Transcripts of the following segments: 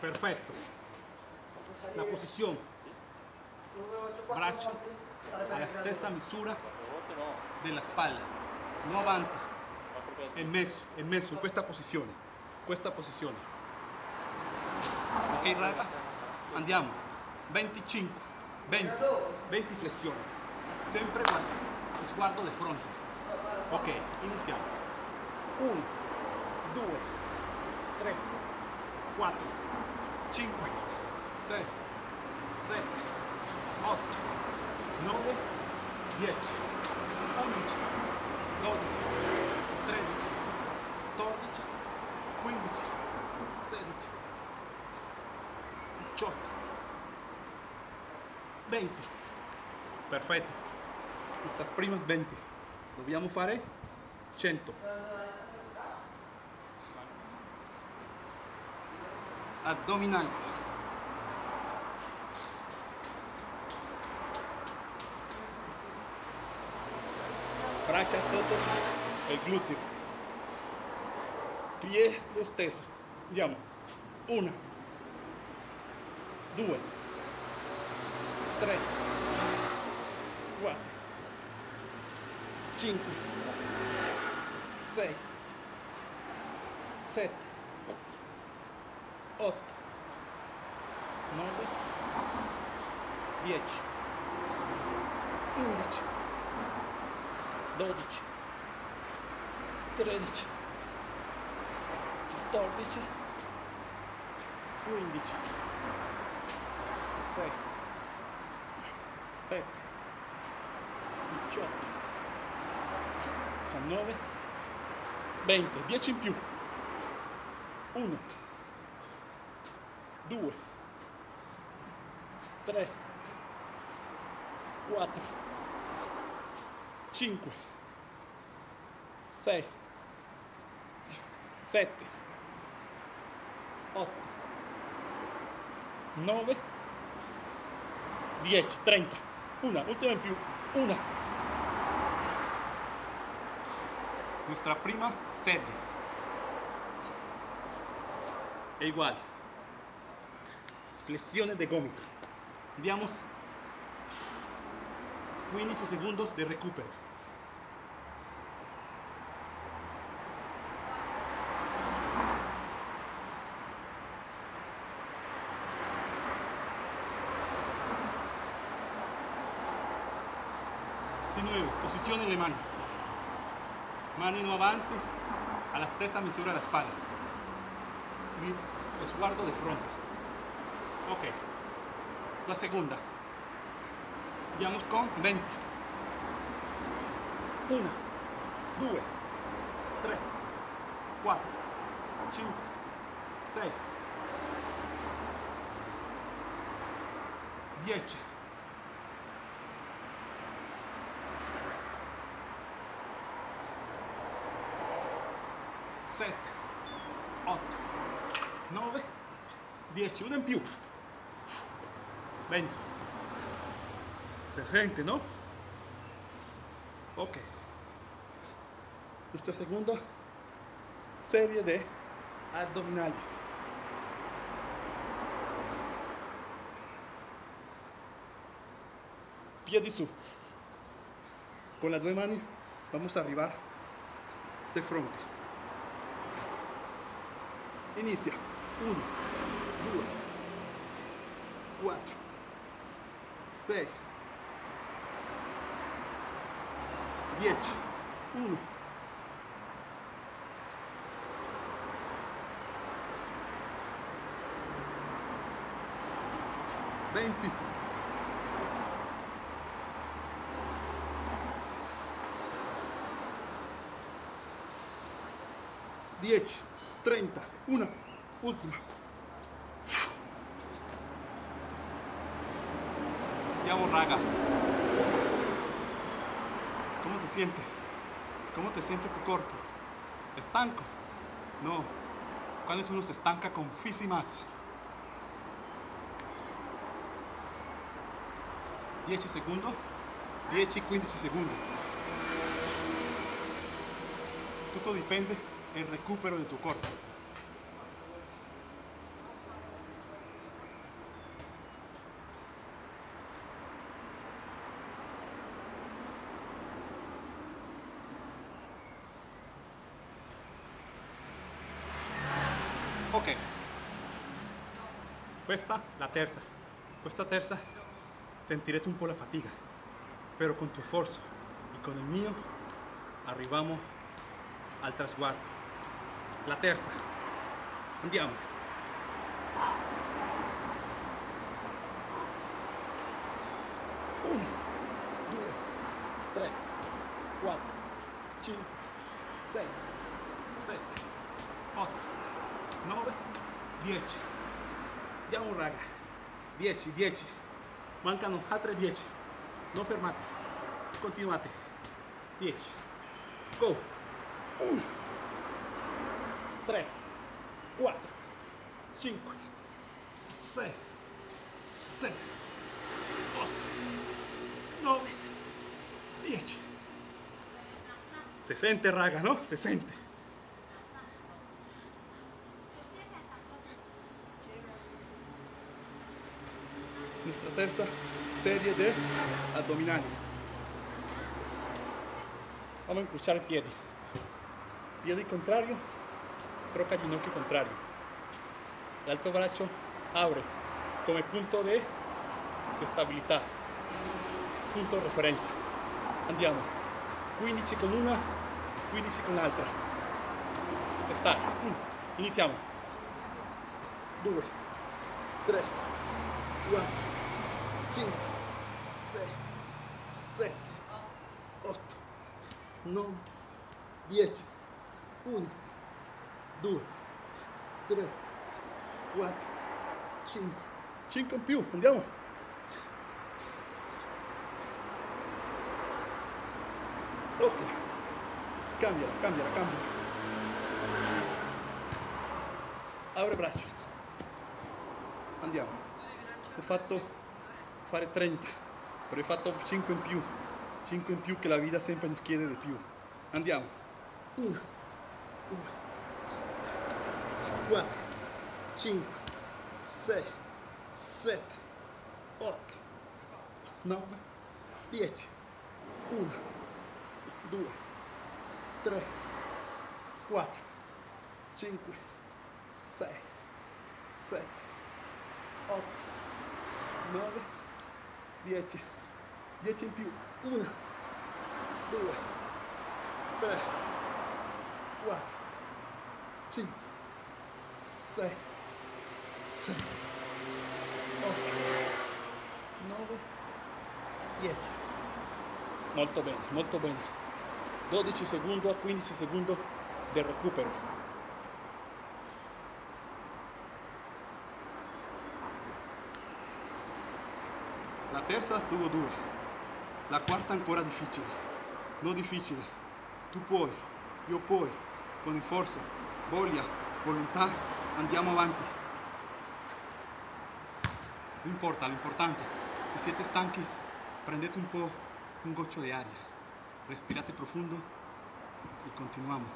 Perfetto. La posizione. Braccio alla stessa misura della spalla. Non avanti. E messo, e messo in questa posizione. Questa posizione. Ok raga? Andiamo. 25, 20, 20 flessioni. Sempre guarda, sguardo di fronte. Ok, iniziamo. 1, 2, 3, 4, 5, 6, 7, 8, 9, 10, 11, 12, 13, 14, 15, 16, 18, 20. Perfetto. Questa prima 20. Dobbiamo fare 100. Abdominales. Braccia sotto il gluteo. Piede lo stesso. Andiamo. Una. Due. Tre. Quattro. Cinque. Sei. Sette. 8 9 10 11 12 13 14 15 16 7 18 19 20 10 in più 1 2 3 4 5 6 7 8 9 10 30 una. Ultima in più. Una. Nostra prima. Serie è uguale flessione de gomito. Andiamo 15 secondi di recupero. Di nuovo, posizione delle mani. Mani in avanti, alla stessa misura della spalla. Sguardo di fronte. Ok, la seconda. Andiamo con 20. 1, 2, 3, 4, 5, 6, 10. 7, 8, 9, 10, uno in più. 20. Se siente, ¿no? Ok. Nuestra segunda serie de abdominales. Piedi su. Con las dos manos vamos a arribar de frente. Inicia. 1, 2, 4, 6, 10, 1, 20, 10, 30, una, última. Andiamo raga. ¿Cómo te sientes? ¿Cómo te siente tu cuerpo? ¿Estanco? No. Cuando uno se estanca con más. 10 secondi, 10 15 secondi. Tutto dipende del recupero di tuo corpo. Ok. Questa la terza. Questa terza sentirete un po' la fatiga, pero con tu esfuerzo y con el mío arrivamos al trasguardo. La terza. Andiamo. 10, 10, mancano altre 10, non fermate, continuate, 10, go, 1, 3, 4, 5, 6, 7, 8, 9, 10, sesenta raga, ¿no? Sesente. Nuestra terza serie de abdominali. Vamos a incrociar el pie. Piede contrario, troca ginocchio contrario. L'altro braccio abre come punto de stabilità, punto referenza. Andiamo, 15 con una, 15 con l'altra. Start. Iniziamo. 2, 3, 4, 5, 6, 7, 8, 9, 10, 1, 2, 3, 4, 5, 5 in più, andiamo. Ok, cambiala, cambiala, cambiala. Apre braccio. Andiamo. Ho fatto fare 30, però ho fatto 5 in più. 5 in più che la vita sempre ci chiede di più. Andiamo. 1, 2, 4, 5, 6, 7, 8, 9, 10, 1, 2, 3, 4, 5, 6, 7, 8, 9, 10, 10 in più, 1, 2, 3, 4, 5, 6, 7, 8, 9, 10. Molto bene, molto bene. 12 secondi a 15 secondi del recupero. Terza estuvo dura, la quarta ancora difficile. No difficile, tu puoi, io puoi, con sforzo, voglia, volontà, andiamo avanti. No importa, lo importante, si siete stanchi, prendete un po' un goccio de aria, respirate profundo y continuamos.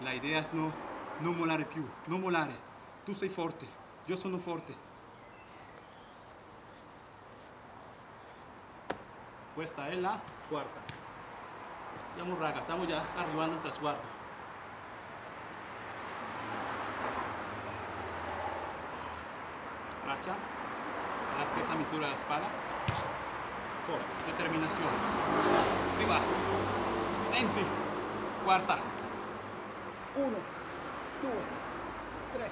La idea es no, no molare più, no molare. Tu sei forte, io sono forte. Questa è la quarta. Andiamo raga, stiamo già arrivando al trasguardo. Braccia, la stessa misura della spalla. Forza, determinazione. Si va. 20. Quarta. 1, 2, 3,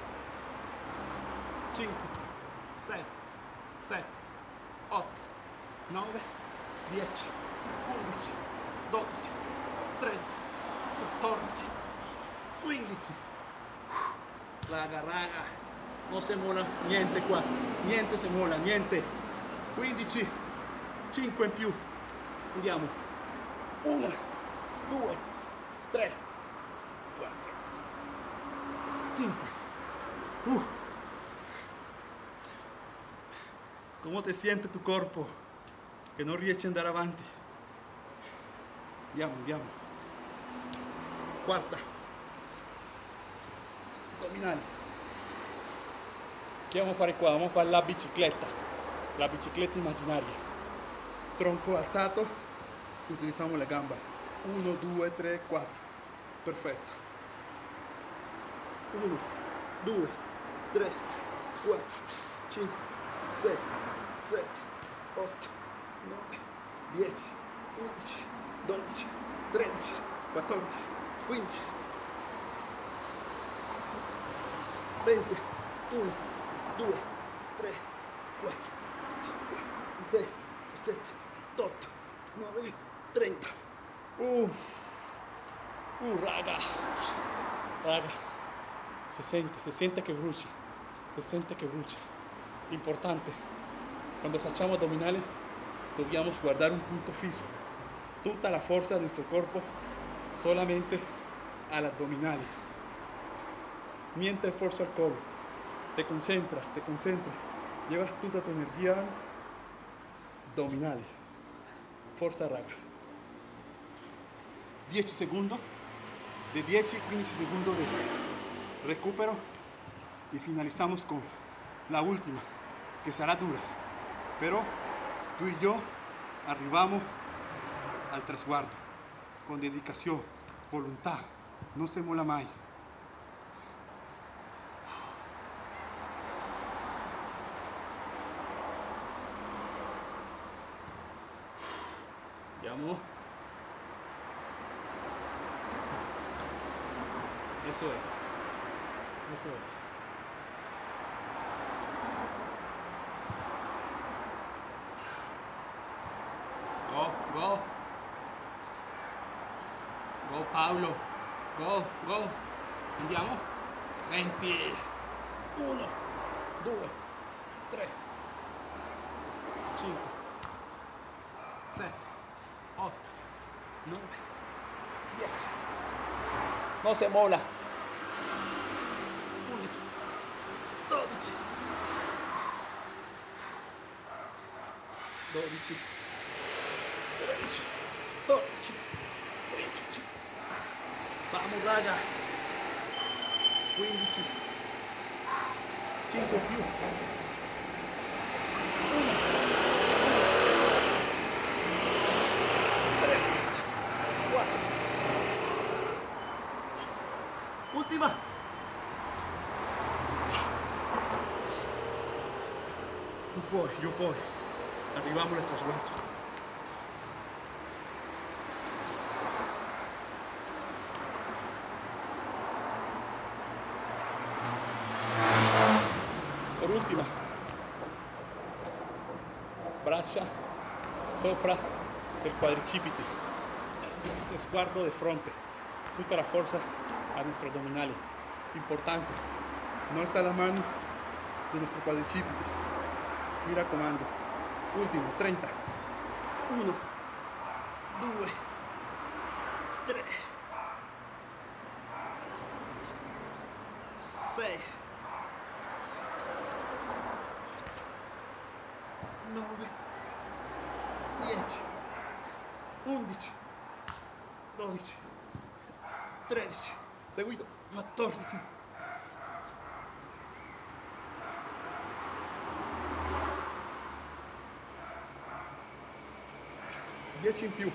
5, 6, 7, 8, 9, 10, 11, 12, 13, 14, 15. Raga, raga, non si mola niente qua, niente si mola, niente. 15, 5 in più. Andiamo. 1, 2, 3, 4, 5. Uh. ¿Cómo te siente tu cuerpo? Que no riesci ad andare avanti. Andiamo, andiamo. Quarta. Addominali. Che vamos a fare qua? Vamos a fare la bicicletta. La bicicletta immaginaria. Tronco alzato. Utilizziamo le gambe. 1, 2, 3, 4. Perfetto. 1, 2, 3, 4, 5, 6, 7, 8, 9, 10, 11, 12, 13, 14, 15, 20, 1, 2, 3, 4, 5, 6, 7, 8, 9, 30. Uff, uh, raga, raga, se sente, se sente che brucia, se sente che brucia. Importante, quando facciamo addominali dobbiamo guardare un punto fisso, tutta la forza del nostro corpo solamente all'addominale. Niente forza al collo, te concentras, te concentras, llevas tutta tu energia addominali. Forza raga. 10 segundos, de 10 a 15 segundos de recupero y finalizamos con la última, que será dura. Pero tú y yo arribamos al trasguardo con dedicación, voluntad, no se mola mai. Andiamo. Eso es. Eso es. Go, go. Paolo. Go, go. Andiamo. 20. 1, 2, 3, 5, 7, 8, 9, 10. No se mola. 11, 12, 12, 13, 14, 15. Vamos raga 15 5 più Ultima! Tu puoi, io puoi. Arriviamo alle este 3 sopra del quadricipite. Sguardo de fronte. Tutta la forza a nuestro abdominali. Importante. No está la mano de nuestro quadricipite. Mira comando. Último, 30. 1, 2, 3, 11, 12, 13, seguito 14. Dieci in più.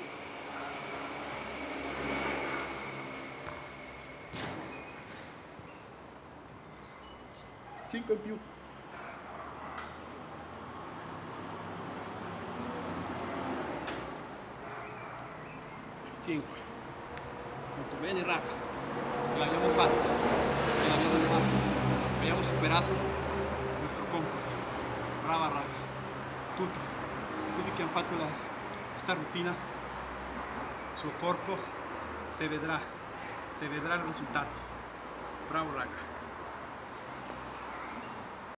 Cinque in più. Cinque. Molto bene raga, ce l'abbiamo fatta, ce l'abbiamo fatta, abbiamo superato il nostro compito. Brava raga, tutti, tutti che hanno fatto la, questa routine, il corpo si vedrà, si vedrà il risultato. Bravo raga.